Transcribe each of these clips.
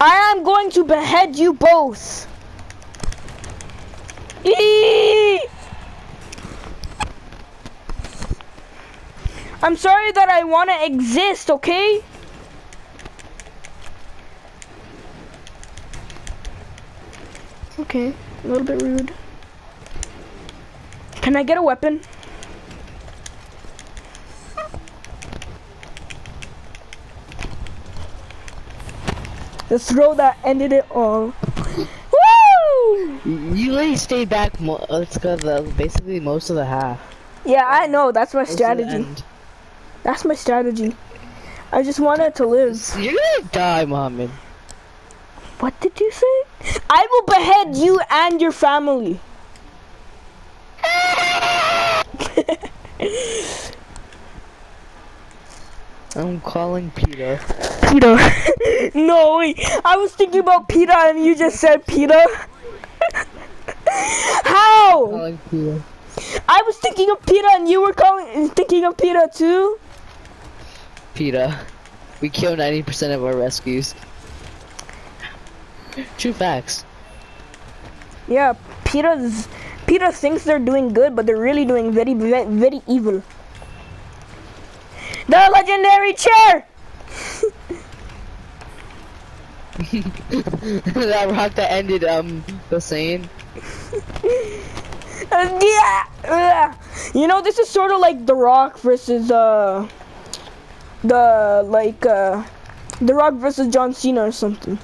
I am going to behead you both. Eee! I'm sorry that I want to exist, okay? Okay, a little bit rude. Can I get a weapon? The throw that ended it all. Woo! You literally stayed back. Mo- uh, let's go. The basically most of the half. Yeah, I know. That's my Most strategy. That's my strategy. I just wanted to live. You're gonna die, Mohammed. What did you say? I will behead you and your family. I'm calling Peter. Peter. no, wait. I was thinking about Peter and you just said Peter. How? Calling Peter. I was thinking of Peter and you were calling thinking of Peter too? Peter. We kill 90% of our rescues. True facts. Yeah, Peter's Peter thinks they're doing good, but they're really doing very very, very evil. The legendary chair. that rock that ended um the scene. Uh, yeah. uh, You know, this is sort of like The Rock versus uh the like uh The Rock versus John Cena or something.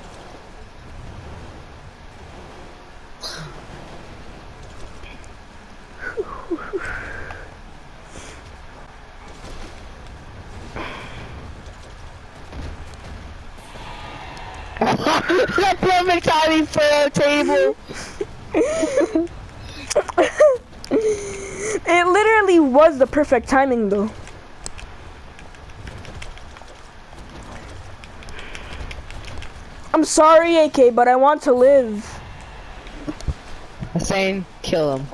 that perfect timing for a table. It literally was the perfect timing though. I'm sorry, AK, but I want to live. Saying kill him.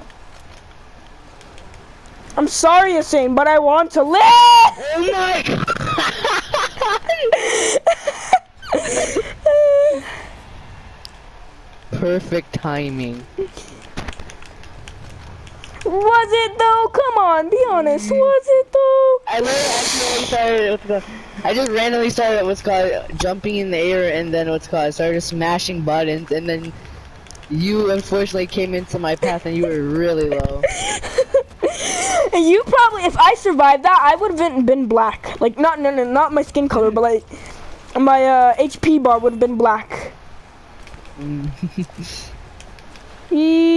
I'm sorry, Hussein, but I want to live! Oh my Perfect timing. Was it though? Come on, be honest. Was it though? I literally accidentally started it called, I just randomly started what's called jumping in the air and then what's called I started smashing buttons and then you unfortunately came into my path and you were really low. you probably, if I survived that, I would have been, been black. Like, not, no, no, not my skin color, but like, my uh, HP bar would have been black. e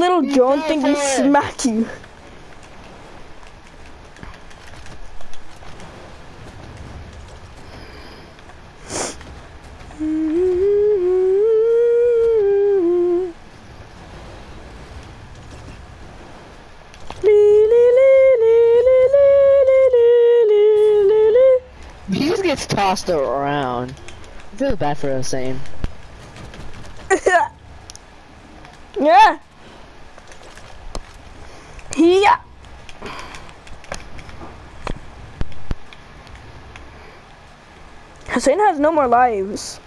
little drone thing for smack you. He just gets tossed around. I feel bad for us saying. yeah. Yeah. Hussein has no more lives.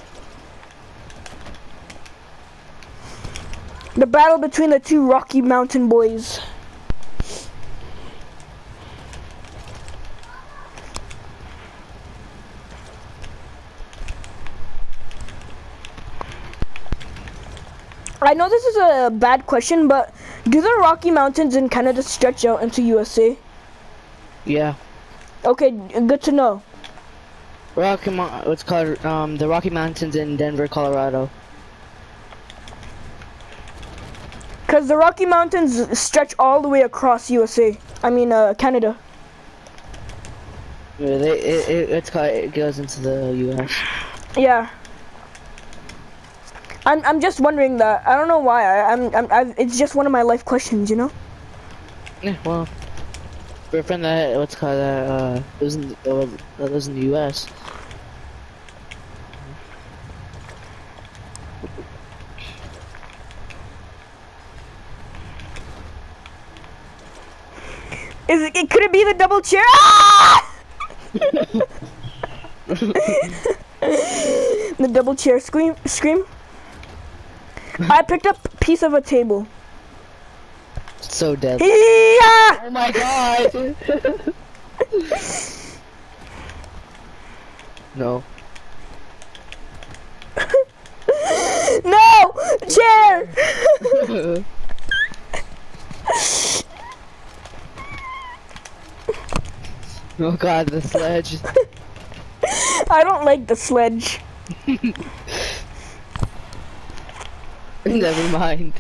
The battle between the two Rocky Mountain boys. I know this is a bad question, but do the Rocky Mountains in Canada stretch out into USA? Yeah. Okay, good to know. Rocky what's called um the Rocky Mountains in Denver, Colorado. Because the Rocky Mountains stretch all the way across USA. I mean, uh, Canada. Yeah, they, it, it, it's called, it goes into the U.S. Yeah. I'm I'm just wondering that. I don't know why. I, I'm I'm I've, it's just one of my life questions, you know. Yeah, well, a friend that what's called that uh lives in that lives- that lives in the U.S. Is it, it could it be the double chair? Ah! the double chair scream scream. I picked up a piece of a table. So dead. Yeah! Oh my god! no. No! Chair! oh god, the sledge. I don't like the sledge. Never mind.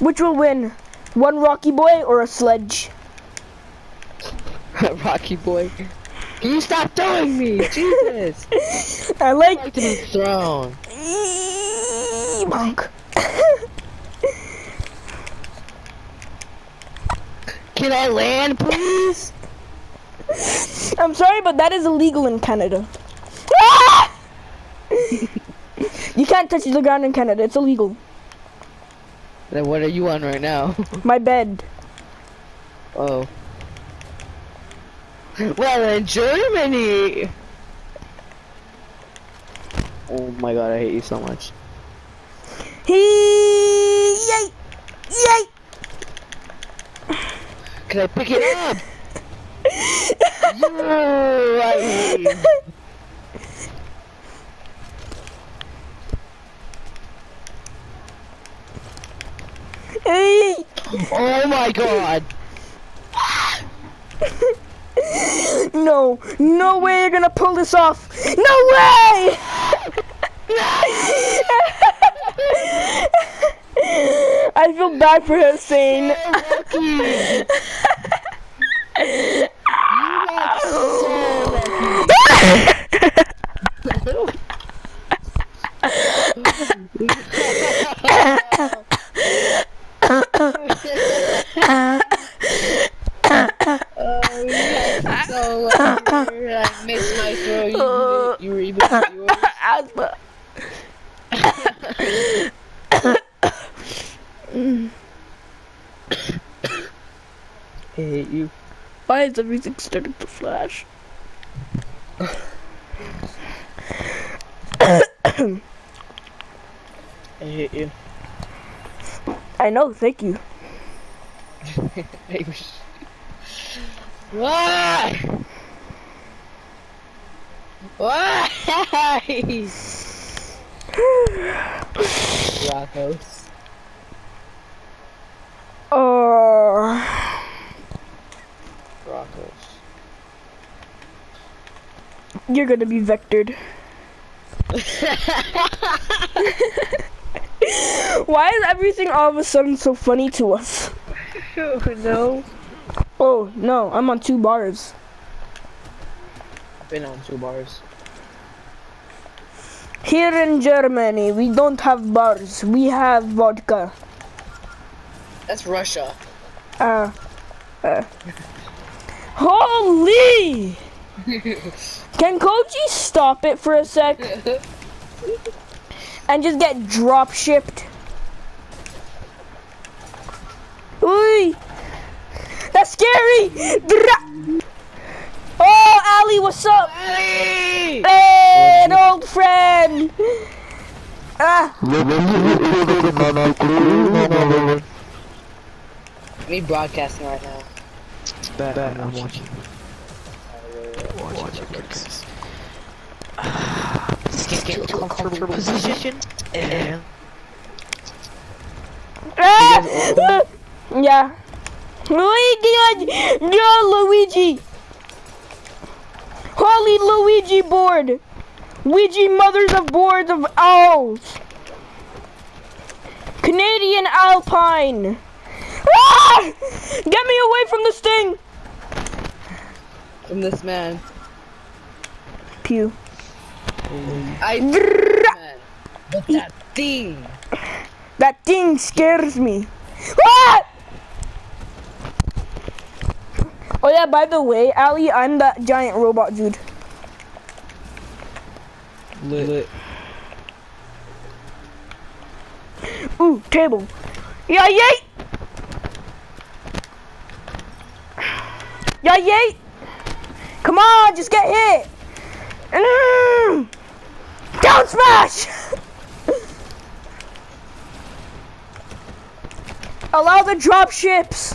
Which will win? One Rocky Boy or a sledge? Rocky boy. Can you stop throwing me? Jesus! I I like. like to be thrown. Monk. Can I land, please? I'm sorry, but that is illegal in Canada. Ah! you can't touch the ground in Canada. It's illegal. Then what are you on right now? My bed. Oh. Well, in Germany. Oh my god, I hate you so much. He yay yay. Can I pick it up? Hey. Oh my god. No, no way you're gonna pull this off. No way! I feel bad for Hussein. Lucky. You got so lucky. Oh, you got so lucky. I missed my throw. You, you were even yours. Asthma. I hate you. Why is everything starting to flash? I hate you. I know, thank you. Why? Why? Rocco's. Oh, Rocco's. You're gonna be vectored. Why is everything all of a sudden so funny to us? no. Oh, no, I'm on two bars. Been on two bars. Here in Germany, we don't have bars, we have vodka. That's Russia. Uh, uh. Holy! Can Koji stop it for a sec and just get drop shipped? Ooh, that's scary! Dra- oh, Ali, what's up? Ali! Hey, an old friend! Ah, Me broadcasting right now. Bad, I'm watching. Watching guys. Let's get to a comfortable position and ah! Yeah. Luigi, no, Luigi! Holy Luigi board! Ouija mothers of boards of owls! Canadian Alpine! Ah! Get me away from this thing! From this man. Pew. I man. But that thing. That thing scares me. What? Oh yeah, by the way, Ali, I'm that giant robot dude. Lit. Lit. Ooh, table. Yeah, yay! Yeah, yay! Come on, just get hit! Mm. Down smash! Allow the drop ships!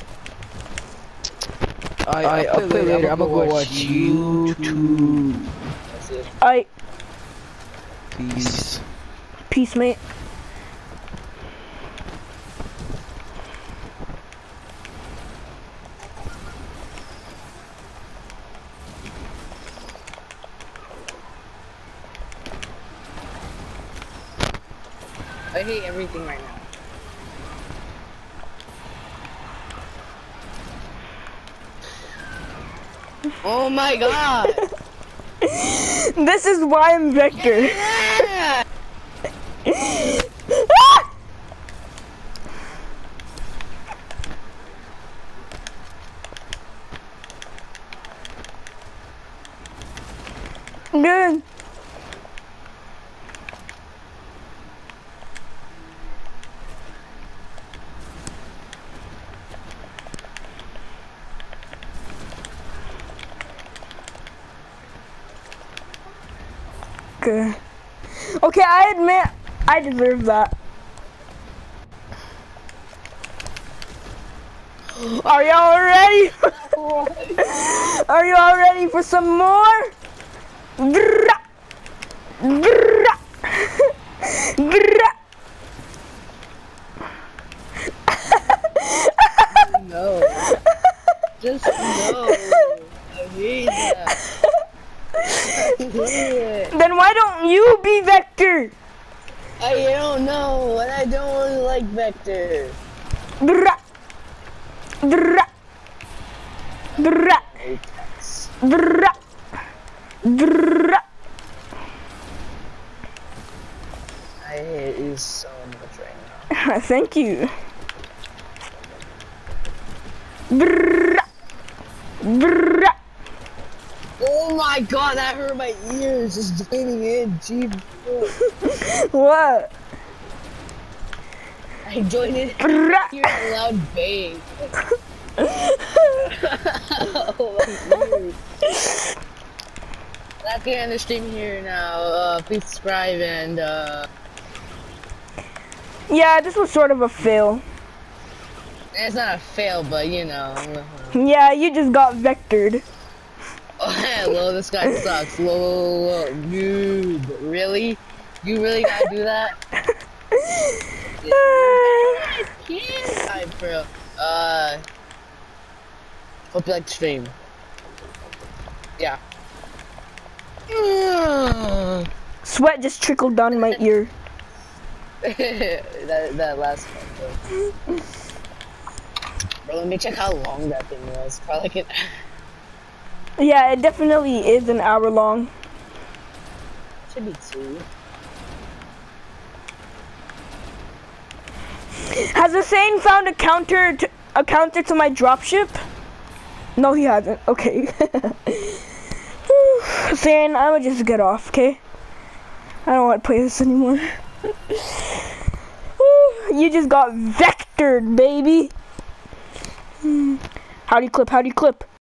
I, I, I'll play later. I'm gonna go watch YouTube. I Peace. peace, mate. I hate everything right now. Oh my god! This is why I'm Vector. Yeah! Ah! Good. Okay. Okay, I admit I deserve that. Are y'all ready? Are you all ready for some more? No. Just no. I hate that. I hate it. Then why don't you be Vector? I don't know, and I don't really like Vector. Grrrah. Grrrah. Apex. Grrrah. Grrrah. I hate you so much right now. Thank you. Grrrah. Grrrah. Oh my god, that hurt my ears just joining in. Gee, What? I joined in. Hear a loud bang. oh. That's the end of the stream here now. Uh, please subscribe and uh, Yeah, this was sort of a fail. it's not a fail, but you know. Yeah, you just got vectored. Lol, this guy sucks. Lol, lol, lol, noob. Really? You really gotta do that? Yeah. Alright, for real. Uh, hope you like the stream. Yeah. Sweat just trickled down my ear. that that last one. Bro. Bro, let me check how long that thing was. Probably like an. Yeah, it definitely is an hour long. Should be two. Has Hussein found a counter to, a counter to my dropship? No, he hasn't. Okay. Hussein, I would just get off, okay? I don't want to play this anymore. you just got vectored, baby. How do you clip? How do you clip?